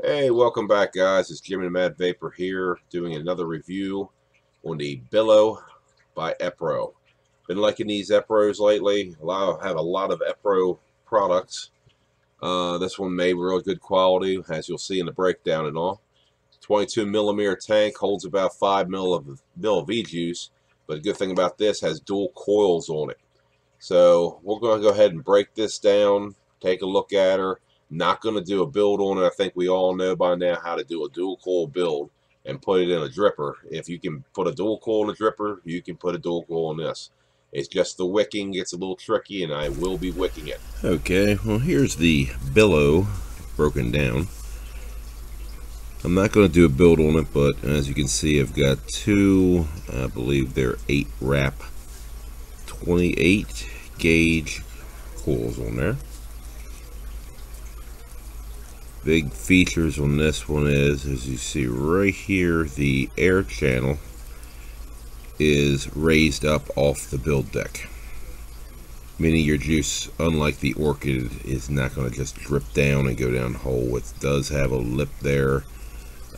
Hey, welcome back guys. It's Jimmy the Mad Vaper here doing another review on the Billow by Epro. Been liking these Epros lately. I have a lot of Epro products. Uh, this one made real good quality as you'll see in the breakdown and all. 22 millimeter tank holds about 5 mil of, mil of E-juice but the good thing about this has dual coils on it. So we're going to go ahead and break this down, take a look at her not going to do a build on it. I think we all know by now how to do a dual coil build and put it in a dripper. If you can put a dual coil in a dripper, you can put a dual coil in this. It's just the wicking gets a little tricky, and I will be wicking it. Okay, well here's the billow broken down. I'm not going to do a build on it, but as you can see, I've got two, I believe they're 8 wrap 28 gauge coils on there big features on this one is as you see right here the air channel is raised up off the build deck. Meaning your juice unlike the orchid is not going to just drip down and go down hole it does have a lip there.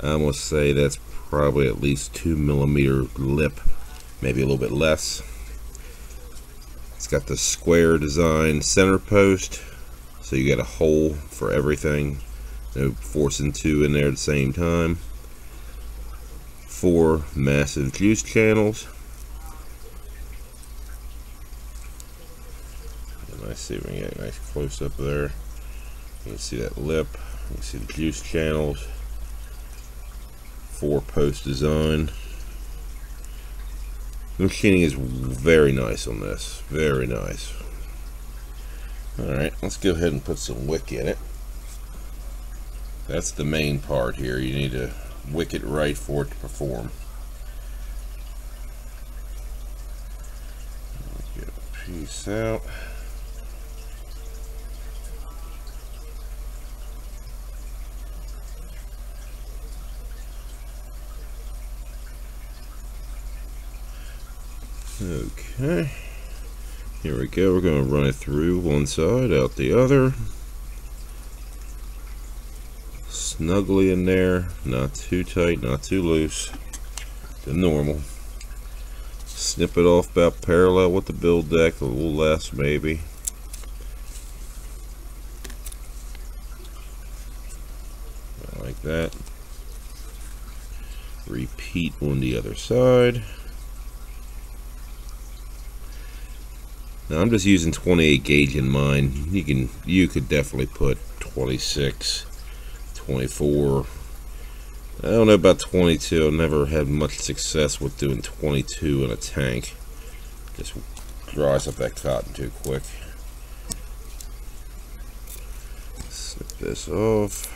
I must say that's probably at least two millimeter lip maybe a little bit less. It's got the square design center post so you get a hole for everything no forcing two in there at the same time. Four massive juice channels. And I see if we can get a nice close up there. You can see that lip. You can see the juice channels. Four post design. The machining is very nice on this. Very nice. Alright, let's go ahead and put some wick in it. That's the main part here. You need to wick it right for it to perform. Get a piece out. Okay. Here we go. We're going to run it through one side, out the other snugly in there, not too tight, not too loose, the normal. Snip it off about parallel with the build deck, a little less maybe. Like that. Repeat on the other side. Now I'm just using 28 gauge in mine. You can you could definitely put 26 24. I don't know about 22. I've never had much success with doing 22 in a tank. Just dries up that cotton too quick. Snip this off.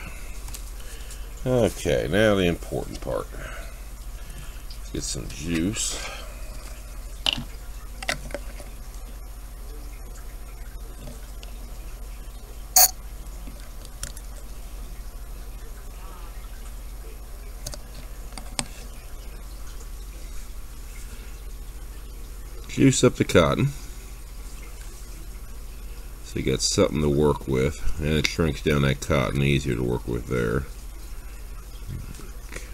Okay, now the important part. Let's get some juice. Juice up the cotton. So you got something to work with. And it shrinks down that cotton easier to work with there.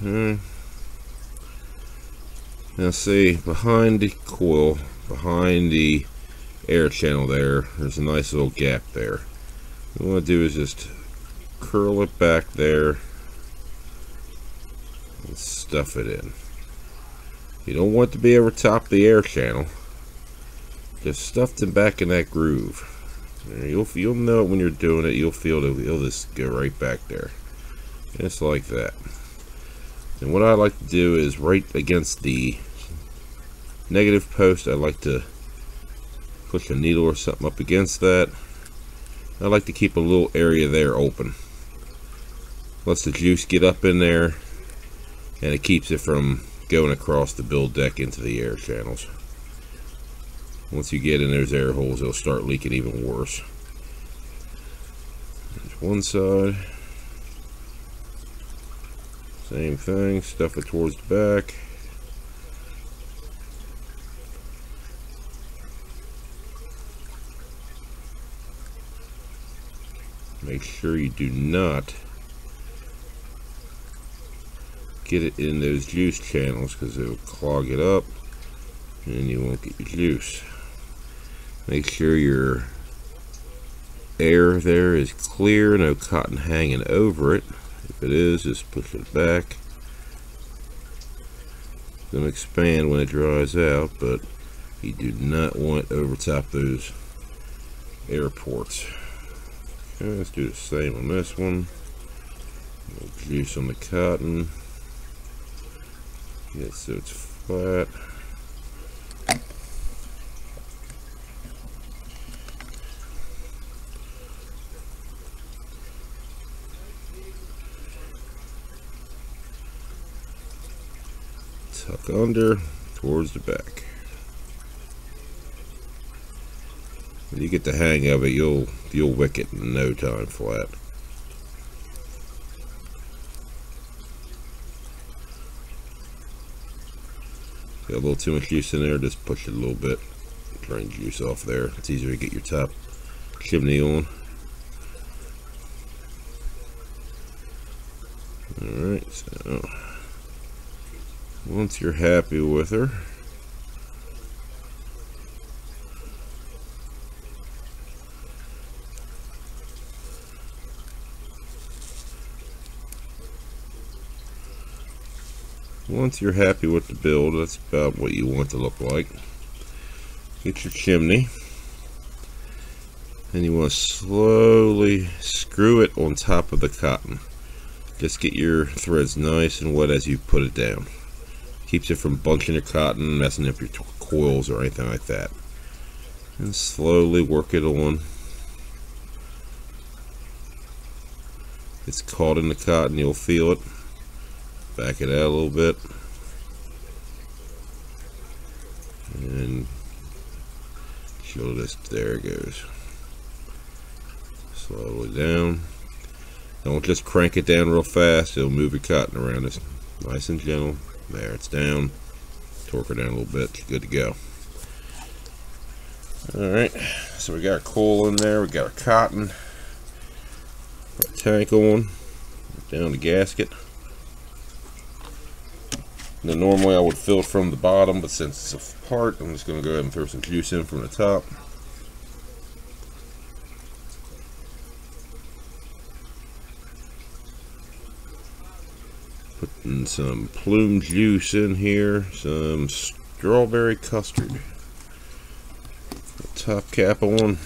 Okay. Now see behind the coil behind the air channel there there's a nice little gap there. What I want to do is just curl it back there and stuff it in. You don't want to be over top the air channel just stuffed them back in that groove. You'll you'll know it when you're doing it. You'll feel it. It'll just go right back there, just like that. And what I like to do is right against the negative post. I like to push a needle or something up against that. I like to keep a little area there open. Lets the juice get up in there, and it keeps it from going across the build deck into the air channels. Once you get in those air holes, it'll start leaking even worse. There's one side. Same thing, stuff it towards the back. Make sure you do not get it in those juice channels because it'll clog it up and you won't get your juice. Make sure your air there is clear, no cotton hanging over it. If it is, just push it back. It's expand when it dries out, but you do not want over top those air ports. Okay, let's do the same on this one. Juice on the cotton. Get so it's flat. Under towards the back. When you get the hang of it, you'll you'll wick it in no time flat. Got a little too much juice in there, just push it a little bit. Drain juice off there. It's easier to get your top chimney on. Alright, so once you're happy with her. Once you're happy with the build that's about what you want to look like. Get your chimney. And you want to slowly screw it on top of the cotton. Just get your threads nice and wet as you put it down Keeps it from bunching your cotton, messing up your coils or anything like that. And slowly work it on. It's caught in the cotton, you'll feel it. Back it out a little bit. And show this, there it goes. Slowly down. Don't just crank it down real fast, it'll move your cotton around. It's nice and gentle. There, it's down. Torque her down a little bit. Good to go. Alright, so we got our coil in there. We got our cotton. Our tank on. Down the gasket. Now normally I would fill it from the bottom, but since it's apart, I'm just going to go ahead and throw some juice in from the top. Putting some plume juice in here, some strawberry custard. Top cap on.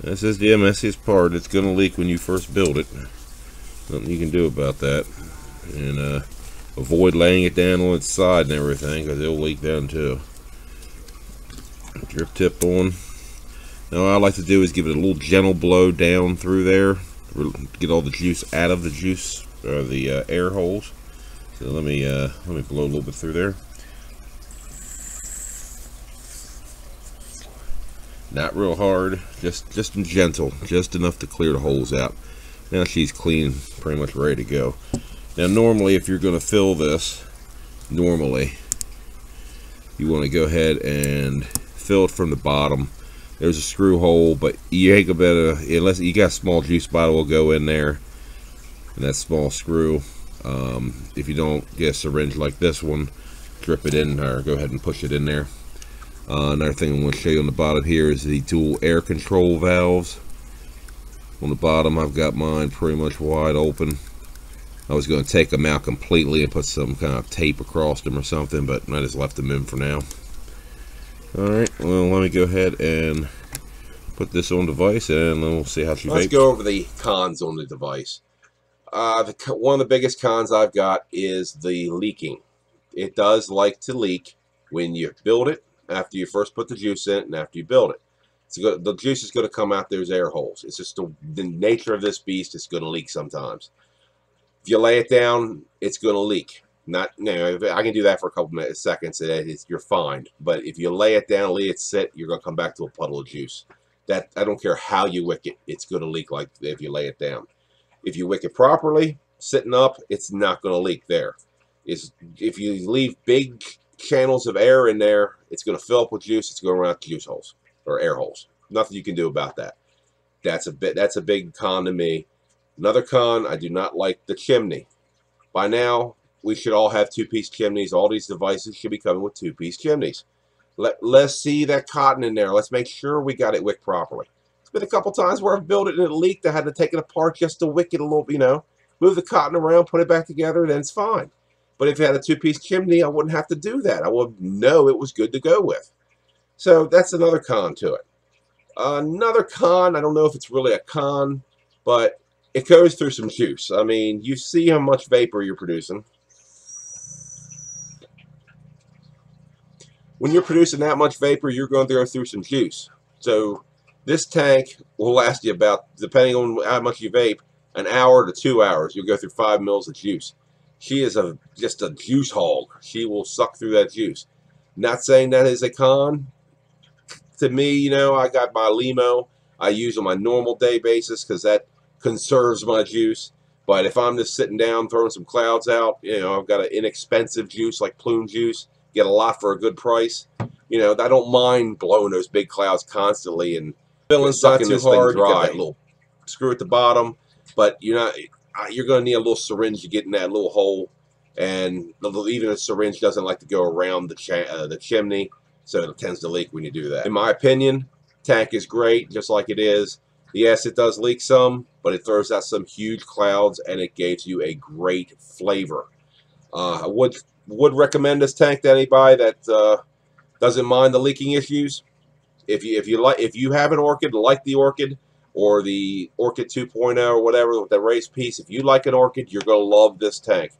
This is the messiest part. It's going to leak when you first build it. Nothing you can do about that. And uh, avoid laying it down on its side and everything because it'll leak down too. Drip tip on. Now what I like to do is give it a little gentle blow down through there. Get all the juice out of the juice or the uh, air holes. So let me uh, let me blow a little bit through there. Not real hard, just just gentle, just enough to clear the holes out. Now she's clean, pretty much ready to go. Now normally if you're going to fill this, normally, you want to go ahead and fill it from the bottom. There's a screw hole, but you ain't gonna unless you got a small juice bottle will go in there. And that small screw. Um, if you don't get a syringe like this one, drip it in or go ahead and push it in there. Uh, another thing I'm going to show you on the bottom here is the dual air control valves. On the bottom I've got mine pretty much wide open. I was going to take them out completely and put some kind of tape across them or something, but I just left them in for now. Alright, well, let me go ahead and put this on device and then we'll see how she Let's go over the cons on the device. Uh, the, one of the biggest cons I've got is the leaking. It does like to leak when you build it, after you first put the juice in, and after you build it. Good, the juice is going to come out those air holes. It's just the, the nature of this beast. It's going to leak sometimes. If you lay it down, it's going to leak. Not, you know, I can do that for a couple minutes, seconds, and you're fine. But if you lay it down, let it sit, you're going to come back to a puddle of juice. That I don't care how you wick it, it's going to leak like if you lay it down. If you wick it properly, sitting up, it's not going to leak there. Is if you leave big channels of air in there, it's going to fill up with juice. It's going to run around juice holes or air holes. Nothing you can do about that. That's a bit. That's a big con to me. Another con, I do not like the chimney. By now, we should all have two-piece chimneys. All these devices should be coming with two-piece chimneys. Let, let's see that cotton in there. Let's make sure we got it wicked properly. It's been a couple times where I've built it and it leaked. I had to take it apart just to wick it a little, you know, move the cotton around, put it back together, and then it's fine. But if you had a two-piece chimney, I wouldn't have to do that. I would know it was good to go with. So that's another con to it. Another con, I don't know if it's really a con, but it goes through some juice. I mean, you see how much vapor you're producing. When you're producing that much vapor, you're going to go through some juice. So this tank will last you about, depending on how much you vape, an hour to two hours. You'll go through five mils of juice. She is a just a juice hog. She will suck through that juice. Not saying that is a con. To me, you know, I got my limo. I use on my normal day basis because that conserves my juice. But if I'm just sitting down throwing some clouds out, you know, I've got an inexpensive juice like plume juice. Get a lot for a good price. You know, I don't mind blowing those big clouds constantly and filling sucking this hard, thing dry. little screw at the bottom, but you're not. You're going to need a little syringe to get in that little hole, and even a syringe doesn't like to go around the uh, the chimney, so it tends to leak when you do that. In my opinion, tank is great, just like it is. Yes, it does leak some, but it throws out some huge clouds and it gives you a great flavor. Uh, I would would recommend this tank to anybody that uh, doesn't mind the leaking issues. If you if you like if you have an orchid like the orchid or the orchid 2.0 or whatever with the raised piece, if you like an orchid, you're gonna love this tank.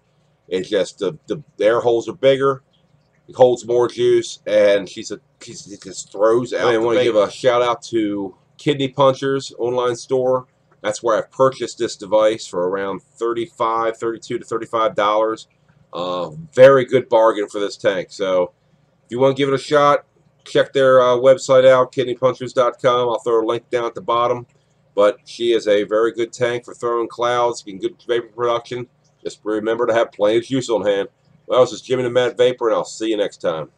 It's just the the air holes are bigger, it holds more juice, and she's a she's, it just throws out. I want to give a shout out to Kidney Punchers online store. That's where I've purchased this device for around 35 32 to $35. Uh, very good bargain for this tank. So if you want to give it a shot, check their uh, website out, kidneypunchers.com. I'll throw a link down at the bottom. But she is a very good tank for throwing clouds, getting good vapor production. Just remember to have plenty of juice on hand. Well, this is Jimmy the Mad Vaper, and I'll see you next time.